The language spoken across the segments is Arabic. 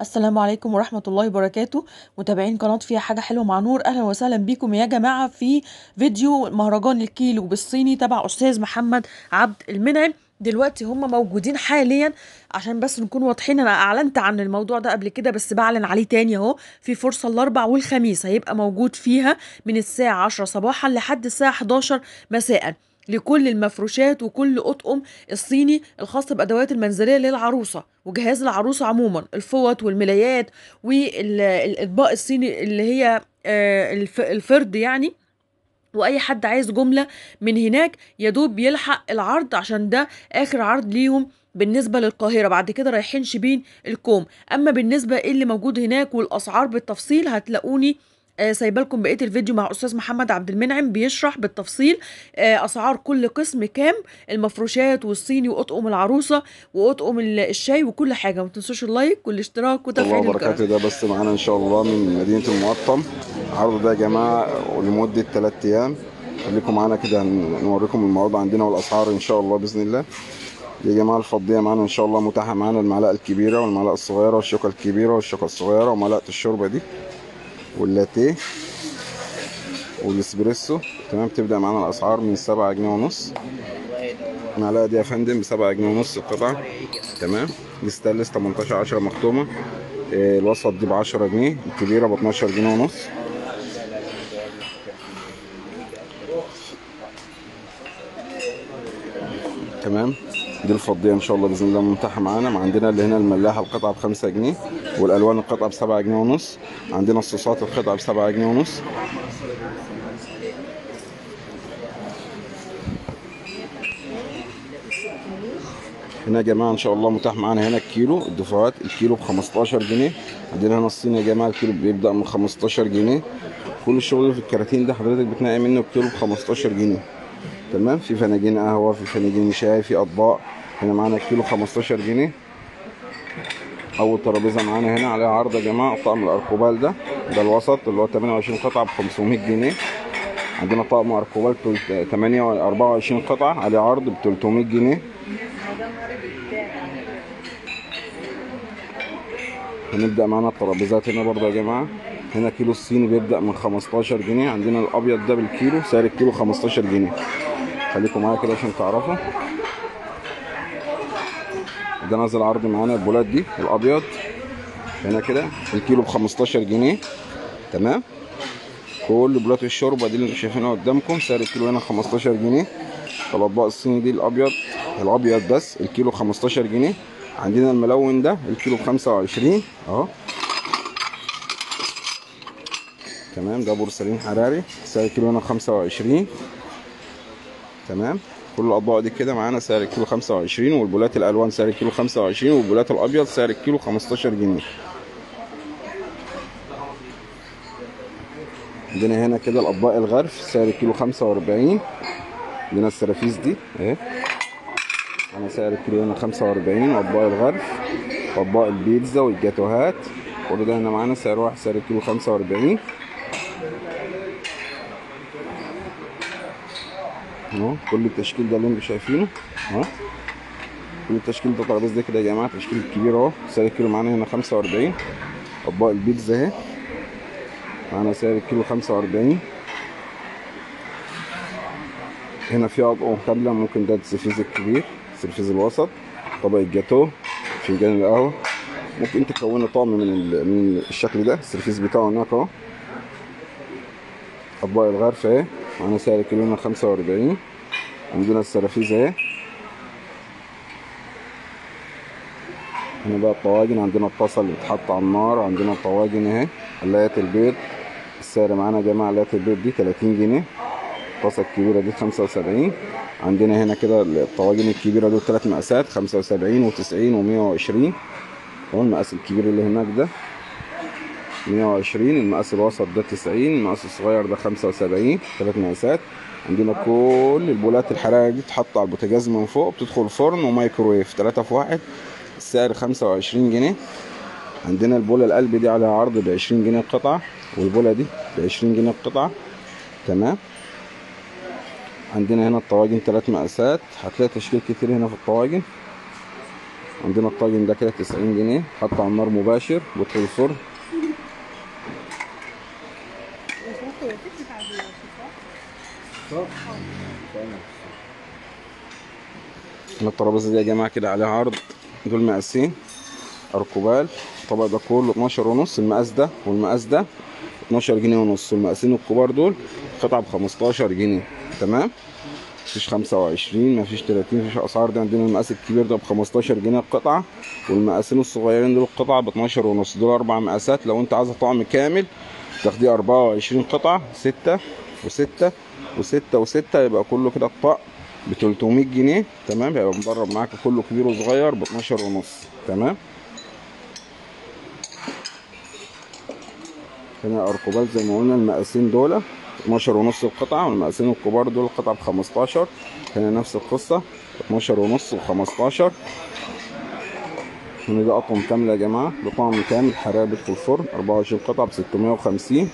السلام عليكم ورحمة الله وبركاته. متابعين قناة فيها حاجة حلوة مع نور أهلا وسهلا بيكم يا جماعة في فيديو مهرجان الكيلو بالصيني تبع أستاذ محمد عبد المنعم. دلوقتي هم موجودين حاليا عشان بس نكون واضحين أنا أعلنت عن الموضوع ده قبل كده بس بعلن عليه تاني أهو في فرصة الأربع والخميس هيبقى موجود فيها من الساعة 10 صباحا لحد الساعة 11 مساء. لكل المفروشات وكل أطقم الصيني الخاص بأدوات المنزلية للعروسة وجهاز العروسة عموما الفوط والملايات والإطباق الصيني اللي هي آه، الف- الفرد يعني. وأي حد عايز جملة من هناك يدوب يلحق العرض عشان ده آخر عرض ليهم بالنسبة للقاهرة. بعد كده رايحين شبين الكوم. أما بالنسبة اللي موجود هناك والأسعار بالتفصيل هتلاقوني سايبه لكم بقية الفيديو مع أستاذ محمد عبد المنعم بيشرح بالتفصيل آه، أسعار كل قسم كام المفروشات والصيني وأطقم العروسة وأطقم ال- الشاي وكل حاجة. ما تنسوش اللايك والاشتراك الله وتفعيل الجرس. وبركاته. ده بس معانا إن شاء الله من مدينة المقطم. العرض ده يا جماعة لمدة 3 أيام. خليكم معانا كده نوريكم المعروض عندنا والأسعار إن شاء الله بإذن الله. يا جماعة الفضية معانا إن شاء الله متاحة معانا المعلقة الكبيرة والمعلقة الصغيرة والشوكة الكبيرة والشوكة الصغيرة ومعلقة الشوربة دي. واللاتيه والاسبريسو. تمام تبدأ معانا الأسعار من 7 جنيه ونص. المعلقه دي يا فندم ب 7 جنيه ونص القطعة. تمام دي ستانلس 18 10 مختومة. إيه، الوسط دي ب 10 جنيه الكبيرة ب 12 جنيه ونص تمام دي الفضيه إن شاء الله بإذن الله متاحه معانا. عندنا اللي هنا الملاحه القطعة ب 5 جنيه والألوان القطعة ب 7 جنيه ونص. عندنا الصوصات القطعة ب 7 جنيه ونص. هنا يا جماعة إن شاء الله متاح معانا. هنا الكيلو الدفعات الكيلو ب 15 جنيه. عندنا هنا الصين يا جماعة الكيلو بيبدأ من 15 جنيه. كل الشغل في الكراتين ده حضرتك بتنقي منه الكيلو ب 15 جنيه. تمام؟ في فناجين قهوة في فناجين شاي في أطباق. هنا معانا الكيلو 15 جنيه. أول ترابيزة معانا هنا عليها عرض يا جماعة طقم الأركوبال ده. ده الوسط اللي هو 28 قطعة ب 500 جنيه. عندنا طقم أركوبال 8 24 قطعة عليه عرض ب 300 جنيه. هنبدأ معانا الترابيزات هنا برضه يا جماعة. هنا كيلو الصيني بيبدأ من 15 جنيه. عندنا الأبيض ده بالكيلو سعر الكيلو 15 جنيه. خليكم معايا كده عشان تعرفوا. ده نازل عرض معانا البولات دي الأبيض هنا كده الكيلو ب 15 جنيه تمام؟ كل بولات الشوربة دي اللي شايفينها قدامكم سعر الكيلو هنا 15 جنيه. الأطباق الصيني دي الأبيض الأبيض بس الكيلو 15 جنيه. عندنا الملون ده الكيلو ب 25 أهو. تمام؟ ده بورسلين حراري سعر الكيلو هنا 25 تمام؟ كل الأطباق دي كده معانا سعر الكيلو 25 والبولات الألوان سعر الكيلو 25 والبولات الأبيض سعر الكيلو 15 جنيه. عندنا هنا كده الأطباق الغرف سعر الكيلو 45 عندنا السرافيس دي اهي. أنا سعر الكيلو هنا 45 أطباق الغرف واطباق البيتزا والجاتوهات. كل ده هنا معانا سعر واحد سعر الكيلو 45 اهو كل التشكيل ده اللي أنتوا شايفينه اهو كل التشكيل ده ترابيزه ده كده يا جماعة تشكيل كبير اهو سعر الكيلو معانا هنا 45 أطباق البيتزا اهي. معانا سعر الكيلو 45 هنا في اطقم كامله ممكن ده السرفيز الكبير السرفيز الوسط طبق الجاتو فنجان القهوة. ممكن تكونوا طقم من من الشكل ده السرفيز بتاعه هناك اهو. أطباق الغرف اهي. معانا سعر الكيلو هنا 45 عندنا السرافيز اهي. هنا بقى الطواجن عندنا الطاسة اللي بتتحط على النار عندنا الطواجن اهي قلايات البيض. السعر معانا يا جماعة قلايات البيض دي 30 جنيه. الطاسة الكبيرة دي 75 عندنا هنا كده الطواجن الكبيرة دول ثلاث مقاسات 75 و90 و120 هو المقاس الكبير اللي هناك ده. 120 المقاس الوسط ده 90 المقاس الصغير ده 75 ثلاث مقاسات. عندنا كل البولات الحرارة دي تتحط على البوتاجاز من فوق بتدخل فرن ومايكرويف 3 في 1 السعر 25 جنيه. عندنا البولة القلب دي عليها عرض ب 20 جنيه القطعة والبولة دي ب 20 جنيه القطعة تمام. عندنا هنا الطواجن ثلاث مقاسات هتلاقي تشكيل كتير هنا في الطواجن. عندنا الطاجن ده كده 90 جنيه حط على النار مباشر بيدخل الفرن. الترابيزه دي يا جماعة كده عليها عرض. دول مقاسين اركوبال الطبق ده كله 12 ونص. المقاس ده والمقاس ده 12 جنيه ونص. والمقاسين الكبار دول قطعة ب 15 جنيه. تمام؟ مفيش 25 مفيش 30 مفيش أسعار. دي عندنا المقاس الكبير ده ب 15 جنيه القطعة. والمقاسين الصغيرين دول القطعه ب 12 ونص. دول أربع مقاسات. لو أنت عايزه طعم كامل تاخديه 24 قطعة. 6 و6 و6 و6 يبقى كله كده الطقم ب 300 جنيه تمام؟ هيبقى مضرب معاك كله كبير وصغير ب 12 ونص تمام؟ هنا اركوبال زي ما قلنا المقاسين دول 12 ونص القطعة والمقاسين الكبار دول القطعة ب 15 هنا نفس القصة 12 ونص و 15 هنا ده أطقم كاملة يا جماعة ده طعم كامل حرارة في الفرن 24 قطعة ب 650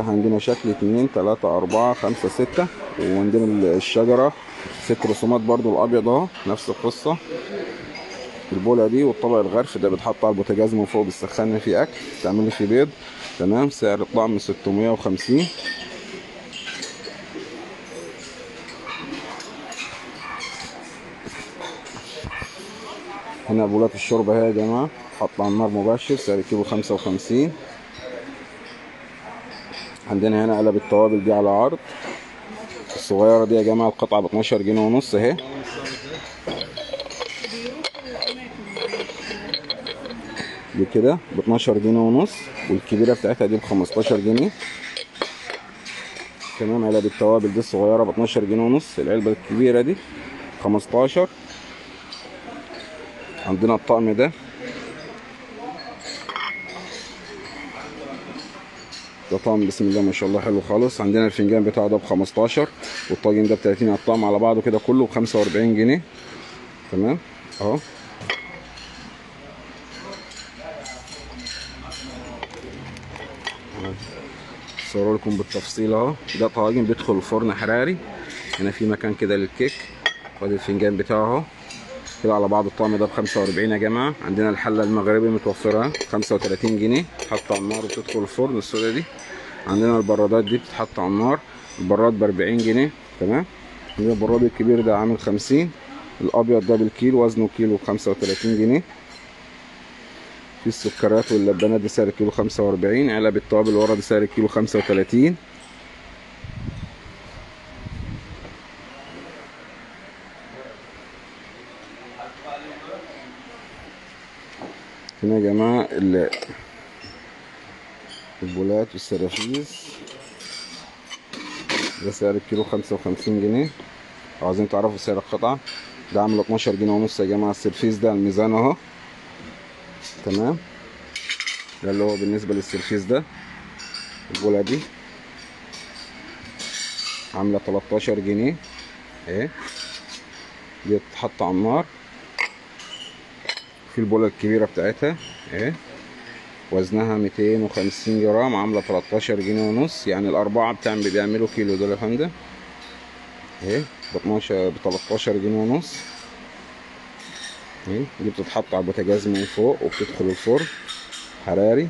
تحت عندنا شكل 2 3 4 5 6 وعندنا الشجرة. ست رسومات برضو الأبيض أهو نفس القصة. البولة دي والطبق الغرف ده بيتحط على البوتاجاز من فوق بتسخن فيه أكل تعمل فيه بيض. تمام سعر الطعم 650 هنا بولات الشوربة اهي يا جماعة حط على النار مباشر سعر كيلو خمسة وخمسين. عندنا هنا قلب التوابل دي على عرض الصغيرة دي يا جماعة القطعة ب 12 جنيه ونص اهي. دي كده ب 12 جنيه ونص والكبيرة بتاعتها دي ب 15 جنيه. تمام علب التوابل دي الصغيرة ب 12 جنيه ونص العلبة الكبيرة دي 15 عندنا الطقم ده ده طقم بسم الله ما شاء الله حلو خالص. عندنا الفنجان بتاعه ده ب 15 والطاجن ده ب 30 على الطقم على بعضه كده كله ب 45 جنيه. تمام؟ اهو. صوروا لكم بالتفصيل اهو. ده طاجن بيدخل الفرن حراري. هنا في مكان كده للكيك. وادي الفنجان بتاعه اهو. كده على بعض الطعم ده ب 45 يا جماعة. عندنا الحلة المغربي متوفرة 35 جنيه حط على النار وتدخل الفرن السودا دي. عندنا البرادات دي بتتحط على النار البراد ب 40 جنيه تمام؟ عندنا البراد الكبير ده عامل 50 الأبيض ده بالكيلو وزنه كيلو ب 35 جنيه. في السكريات واللبانات دي سعر الكيلو 45 علب التوابل ورا دي سعر الكيلو 35 هنا يا جماعة ال- البولات والسرافيس ده سعر الكيلو خمسة وخمسين جنيه. لو عايزين تعرفوا سعر القطعة ده عامل اتناشر جنيه ونص يا جماعة. السرفيس ده الميزان اهو. تمام. ده اللي هو بالنسبة للسرفيس ده البولة دي. عاملة تلاتاشر جنيه. اهي. دي بتتحط على النار. البولة الكبيرة بتاعتها اهي. وزنها 250 جرام عاملة 13 جنيه ونص. يعني الأربعة بتعمل بيعملوا كيلو دول يا فندم. اهي ب 12 ب 13 جنيه ونص. اهي دي بتتحط على البوتاجاز من فوق وبتدخل الفرن. حراري.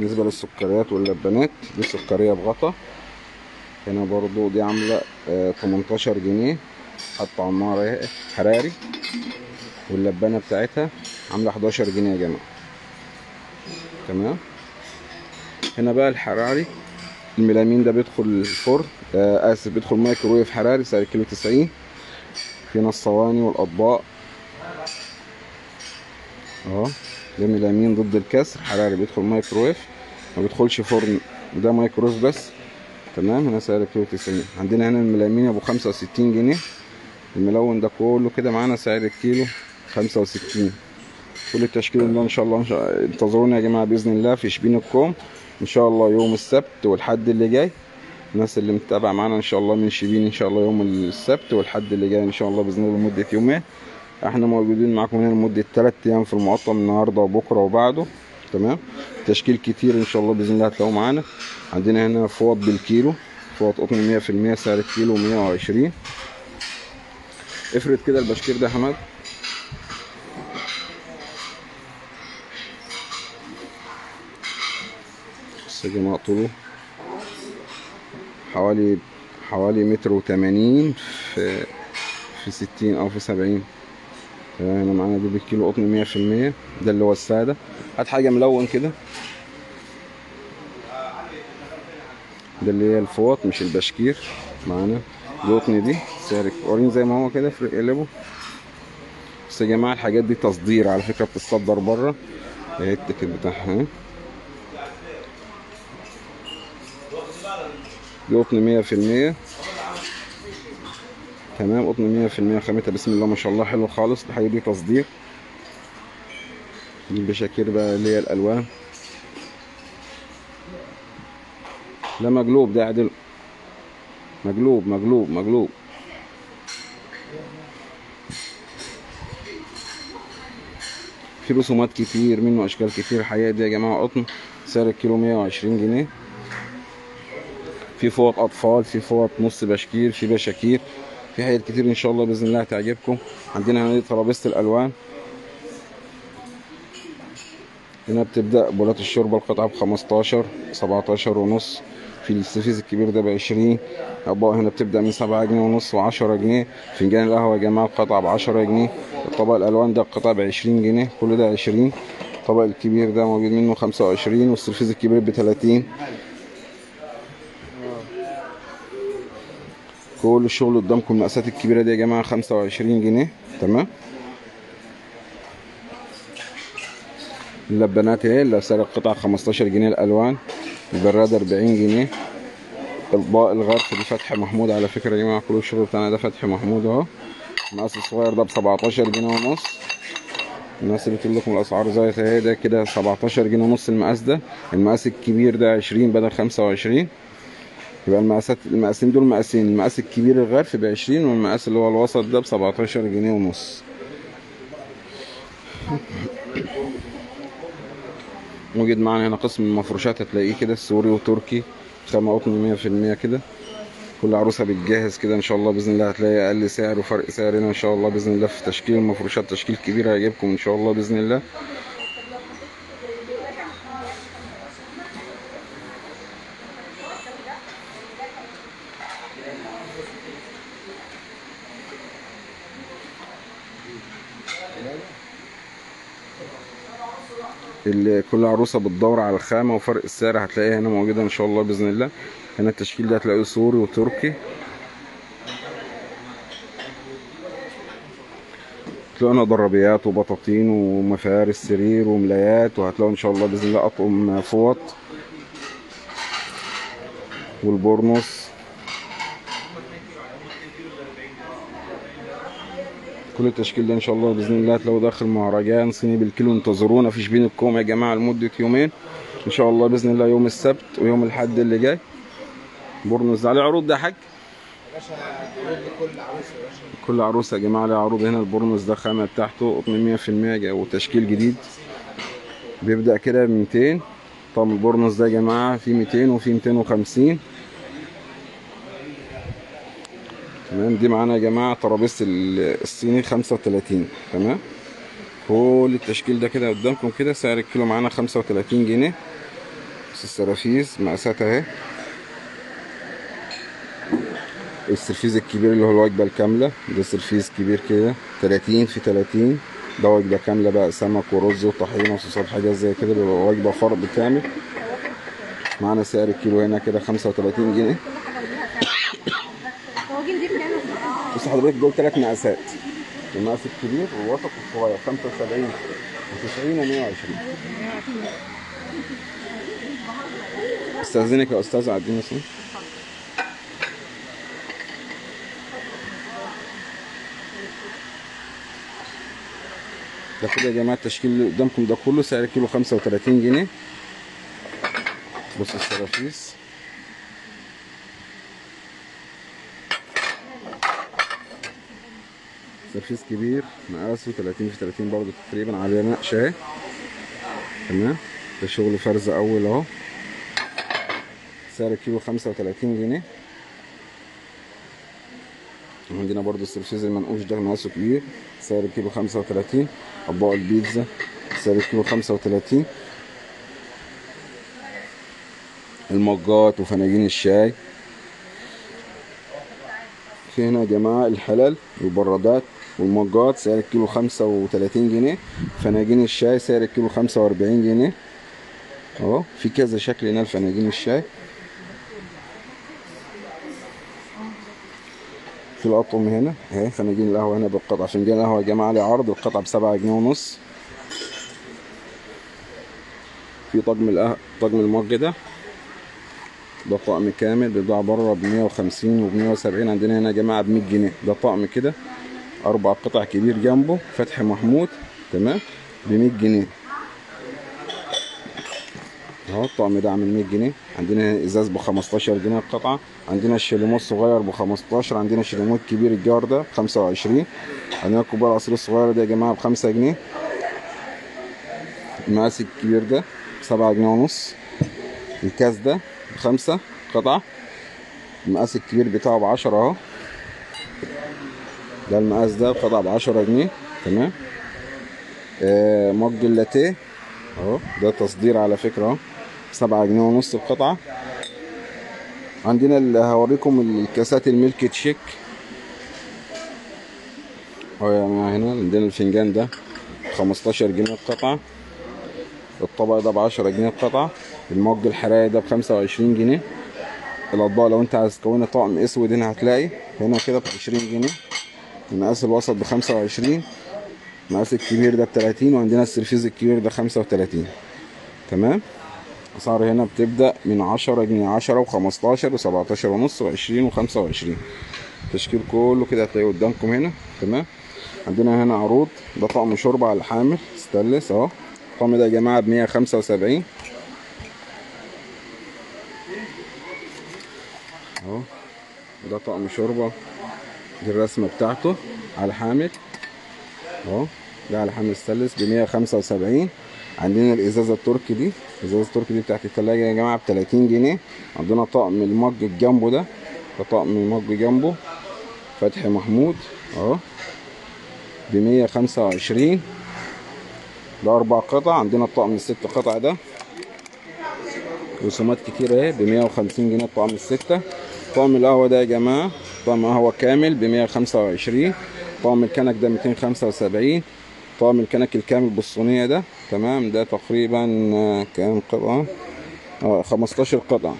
بالنسبة للسكريات واللبانات دي سكرية بغطا. هنا برضو دي عاملة آه، 18 جنيه حط النار حراري. واللبانة بتاعتها عاملة 11 جنيه يا جماعة. تمام؟ هنا بقى الحراري. الميلامين ده بيدخل الفرن آه آسف بيدخل مايكرويف حراري سعر كيلو 90 هنا الصواني والأطباق. أهو. ده ميلامين ضد الكسر حراري بيدخل مايكرويف ما بيدخلش فرن ده مايكرويف بس. تمام؟ هنا سعر كيلو 90 عندنا هنا الميلامين ابو 65 جنيه. الملون ده كله كده معانا سعر الكيلو 65 كل التشكيل ده إن شاء الله. انتظرونا يا جماعة بإذن الله في شبين الكوم. إن شاء الله يوم السبت والحد اللي جاي. الناس اللي متابعة معانا إن شاء الله من شبين إن شاء الله يوم السبت والحد اللي جاي إن شاء الله بإذن الله لمدة يومين. إحنا موجودين معاكم هنا لمدة 3 أيام في المقطم النهارده وبكرة وبعده. تمام؟ تشكيل كتير إن شاء الله بإذن الله هتلاقوه معانا. عندنا هنا فوط بالكيلو. فوط قطن 100% سعر الكيلو 120 افرد كده البشكير ده يا حماد. بص يا جماعة حوالي حوالي متر وتمانين في في ستين أو في سبعين. هنا معانا دي بالكيلو قطن مية في المية ده اللي هو السادة. هات حاجة ملون كده. ده اللي هي الفوط مش البشكير. معانا دي قطن دي سعر وريني زي ما هو كده في قلبه. بس يا جماعة الحاجات دي تصدير على فكرة بتتصدر بره. اهي التيكت بتاعها. دي قطن مية في المية. تمام قطن مية في المية خامتها. بسم الله ما شاء الله. حلو خالص. الحاجة دي تصدير دي البشاكير بقى اللي هي الألوان. لا مقلوب ده عدل مقلوب مقلوب مقلوب. في رسومات كتير منه أشكال كتير. الحقيقة دي يا جماعة قطن. سعر الكيلو مية وعشرين جنيه. في فوط أطفال في فوط نص بشكير في بشاكير في حاجات كتير إن شاء الله بإذن الله هتعجبكم عندنا هنا ترابيزة الألوان. هنا بتبدأ بولات الشوربة القطعة ب 15 17 ونص. في السفيز الكبير ده ب 20 اطباق هنا بتبدأ من 7 جنيه ونص و10 جنيه. فنجان القهوة يا جماعة القطعة ب 10 جنيه. الطبق الألوان ده القطعة ب 20 جنيه. كل ده 20 الطبق الكبير ده موجود منه 25 والسرفيز الكبير ب 30 كل الشغل قدامكم المقاسات الكبيرة دي يا جماعة خمسة وعشرين جنيه تمام؟ اللبانات اهي اللي سعر القطعة خمستاشر جنيه الألوان البرادة أربعين جنيه اطباق الغرف دي فتحي محمود على فكرة يا جماعة كل الشغل بتاعنا ده فتحي محمود اهو. المقاس الصغير ده بسبعتاشر جنيه ونص. الناس اللي بتقول لكم الأسعار زي اهي ده كده سبعتاشر جنيه ونص المقاس ده. المقاس الكبير ده عشرين بدل خمسة وعشرين. يبقى المقاسات المقاسين دول مقاسين. المقاس الكبير الغرف ب 20 والمقاس اللي هو الوسط ده ب 17 جنيه ونص. موجود معانا هنا قسم المفروشات هتلاقيه كده سوري وتركي. خامة قطن 100% كده. كل عروسة بتجهز كده إن شاء الله بإذن الله. هتلاقي أقل سعر وفرق سعر هنا إن شاء الله بإذن الله في تشكيل المفروشات. تشكيل كبير هيعجبكم إن شاء الله بإذن الله. اللي كل عروسة بتدور على الخامة وفرق السعر هتلاقيها هنا موجودة إن شاء الله بإذن الله. هنا التشكيل ده هتلاقيه سوري وتركي. هتلاقوا هنا ضربيات وبطاطين ومفارش سرير وملايات وهتلاقوا إن شاء الله بإذن الله أطقم فوط والبورنوس كل التشكيل ده إن شاء الله بإذن الله هتلاقوا داخل مهرجان صيني بالكيلو انتظرونا. في شبين الكوم يا جماعة لمدة يومين. إن شاء الله بإذن الله يوم السبت ويوم الأحد اللي جاي. بورنوس عليه عروض ده يا حاج؟ كل عروسه يا جماعة عليها عروض هنا. البورنوس ده خامة بتاعته قطن 100% وتشكيل جديد. بيبدأ كده ب 200 طقم البورنوس ده يا جماعة في 200 وفي 250 تمام؟ دي معانا يا جماعة ترابيزة الصيني 35 تمام؟ كل التشكيل ده كده قدامكم كده سعر الكيلو معانا 35 جنيه. بس السرافيس مقاساتها أهي. السرفيز الكبير اللي هو الوجبة الكاملة ده سرفيز كبير كده 30 في 30 ده وجبة كاملة بقى سمك ورز وطحينة وصوصات حاجات زي كده بيبقى وجبة فرد كامل. معانا سعر الكيلو هنا كده 35 جنيه. بص حضرتك دول ثلاث مقاسات. المقاس الكبير والوسط والصغير 75 و90 و120 أستأذنك يا أستاذ عدينا اسمه ده كده يا جماعة التشكيل اللي قدامكم ده كله سعر كيلو 35 جنيه. بص السرافيس سرفيس كبير مقاسه 30 في 30 برضه تقريبا على نقشة. اهي تمام؟ ده شغل فرز أول أهو. سعر الكيلو خمسة وتلاتين جنيه. عندنا برضو السرفيز المنقوش ده مقاسه كبير. سعر الكيلو خمسة وتلاتين. أطباق البيتزا سعر الكيلو خمسة وتلاتين. المجات وفناجين الشاي. في هنا يا جماعة الحلل والبرادات والمجات سعر الكيلو خمسة وتلاتين جنيه فناجين الشاي سعر الكيلو خمسة وأربعين جنيه. أهو في كذا شكل هنا لفناجين الشاي. في الأطقم هنا أهي فناجين القهوة هنا بالقطعة فنجان القهوة يا جماعة عليه عرض القطعة بسبعة جنيه ونص. في طقم القهوة طقم المج ده. ده طقم كامل بيتباع بره ب 150 وب 170 عندنا هنا يا جماعة ب 100 جنيه. ده طقم كده أربع قطع كبير جنبه فتح محمود تمام؟ ب 100 جنيه. أهو الطقم ده عامل 100 جنيه. عندنا إزاز ب 15 جنيه القطعة. عندنا الشاليمو الصغير ب 15 عندنا الشاليمو الكبير الجار ده ب 25 عندنا الكوبايه العصير الصغيره ده يا جماعة ب 5 جنيه. المقاس الكبير ده ب 7 جنيه ونص. الكاس ده بخمسة قطعة. المقاس الكبير بتاعه ب 10 أهو. ده المقاس ده القطعة ب 10 جنيه. تمام. آه مج اللاتيه أهو. ده تصدير على فكرة أهو. سبعة جنيه ونص القطعة. عندنا اللي هوريكم الكاسات الميلك تشيك. أهو يا جماعة هنا عندنا الفنجان ده. خمستاشر جنيه القطعة. الطبق ده بعشرة جنيه القطعة. المج الحراقي ده بخمسة وعشرين جنيه. الأطباق لو أنت عايز تكون طقم أسود هنا هتلاقي. هنا كده بعشرين جنيه. المقاس الوسط بخمسة وعشرين. المقاس الكبير ده بتلاتين وعندنا السرفيز الكبير ده خمسة وتلاتين. تمام؟ أسعار هنا بتبدأ من عشرة جنيه عشرة وخمستاشر وسبعتاشر ونص وعشرين وخمسة وعشرين. التشكيل كله كده هتلاقيه قدامكم هنا. تمام؟ عندنا هنا عروض. ده طقم شوربة على الحامل. ستانلس أهو. الطقم ده يا جماعة بمية خمسة وسبعين. ده طقم شوربة دي الرسمة بتاعته. على حامل. أهو. ده على حامل ستانلس خمسة وسبعين. عندنا الإزازة التركي دي. الإزازة التركي دي بتاعت التلاجة يا جماعة بتلاتين جنيه. عندنا طقم المج جنبه ده. ده طقم المج جنبه. فتحي محمود. أهو. خمسة وعشرين. ده أربع قطع. عندنا الطقم الست قطع ده. رسومات كتير أهي. بمية وخمسين جنيه الطقم الستة. طقم القهوة ده يا جماعة طقم قهوة كامل خمسة وعشرين طقم الكنك ده ميتين خمسة وسبعين طقم الكنك الكامل بالصينية ده تمام؟ ده تقريبا آه، كام قطعة؟ آه خمستاشر قطعة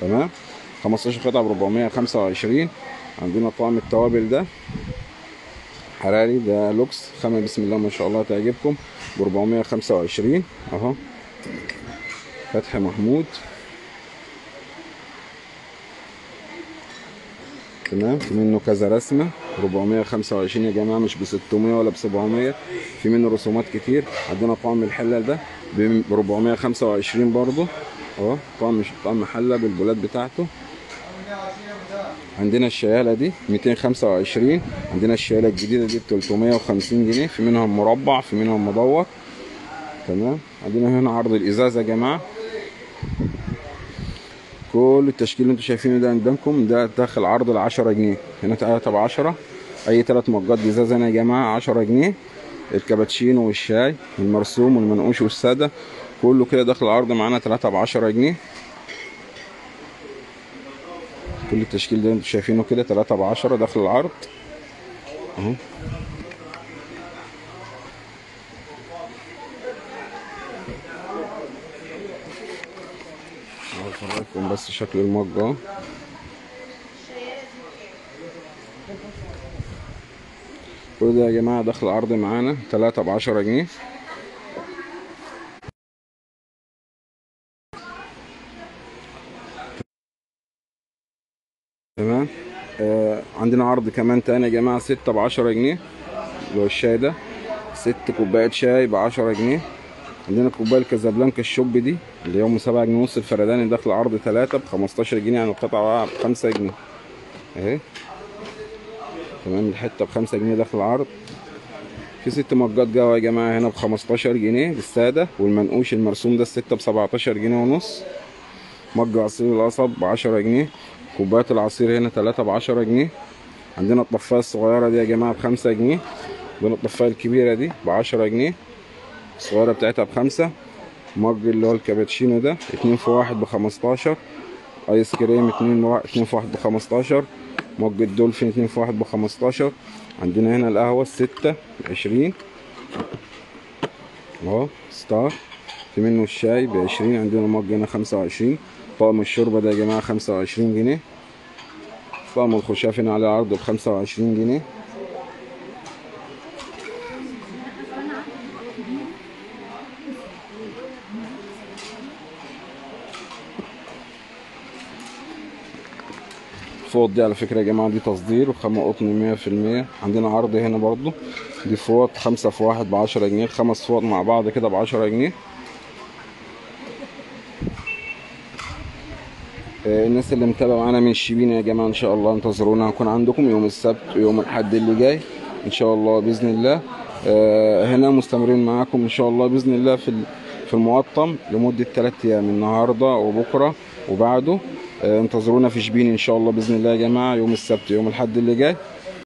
تمام؟ خمستاشر قطعة بربعمية خمسة وعشرين. عندنا طقم التوابل ده حراري ده لوكس خامة بسم الله ما شاء الله تعجبكم ب 425 أهو. فتحي محمود. تمام؟ في منه كذا رسمة 425 يا جماعة مش ب 600 ولا ب 700 في منه رسومات كتير عندنا طعم الحلة ده ب 425 برضه أهو طعم طعم حلة بالبولات بتاعته. عندنا الشيالة دي 225 عندنا الشيالة الجديدة دي ب 350 جنيه في منهم مربع في منهم مدور تمام؟ عندنا هنا عرض الإزازة يا جماعة. كل التشكيل اللي أنتوا شايفينه ده قدامكم ده داخل عرض ال 10 جنيه. هنا تلاتة ب 10 أي تلات مجات إزازة هنا يا جماعة 10 جنيه. الكابتشينو والشاي المرسوم والمنقوش والسادة. كله كده داخل العرض معانا تلاتة ب 10 جنيه. كل التشكيل ده أنتوا شايفينه كده تلاتة بعشرة داخل العرض. أهو هوريكم بس شكل المج اهو كل ده يا جماعة داخل العرض معانا تلاتة بعشرة جنيه. تمام. آه عندنا عرض كمان تاني يا جماعة ستة بعشرة جنيه. اللي هو الشاي ده ست كوبايات شاي بعشرة جنيه. عندنا كوباية الكازابلانكا الشوب دي اللي هم سبعة جنيه ونص الفرداني داخل عرض تلاتة بخمستاشر جنيه يعني القطعة بخمسة جنيه. اهي. تمام الحتة بخمسة جنيه داخل العرض. في ست مجات قهوة يا جماعة هنا ب 15 جنيه بالسادة والمنقوش المرسوم ده الستة ب 17 جنيه ونص. مج عصير القصب ب 10 جنيه كوبايات العصير هنا تلاتة ب 10 جنيه. عندنا الطفاية الصغيرة دي يا جماعة بخمسة جنيه عندنا الطفاية الكبيرة دي بعشرة جنيه. الصغيرة بتاعتها بخمسة. مج اللي هو الكابتشينو ده اتنين في واحد بخمستاشر. آيس كريم اتنين اتنين في واحد بخمستاشر. مج الدولفين اتنين في واحد بخمستاشر. عندنا هنا القهوة الستة بعشرين. اهو ستار. في منه الشاي بعشرين. عندنا مج هنا خمسة وعشرين. طقم الشوربة ده يا جماعة خمسة وعشرين جنيه. طقم الخشاف هنا عليه عرض بخمسة وعشرين جنيه. الفوط دي على فكرة يا جماعة دي تصدير وخامة قطن مية في المية. عندنا عرض هنا برضو. دي فوط خمسة في واحد بعشرة جنيه خمس فوط مع بعض كده بعشرة جنيه. آه، الناس اللي متابعة معانا من الشبين يا جماعة إن شاء الله انتظرونا. هكون عندكم يوم السبت ويوم الأحد اللي جاي إن شاء الله بإذن الله. آه، هنا مستمرين معاكم إن شاء الله بإذن الله في في المقطم لمدة تلات أيام النهاردة وبكرة وبعده. انتظرونا في شبين إن شاء الله بإذن الله يا جماعة يوم السبت ويوم الأحد اللي جاي.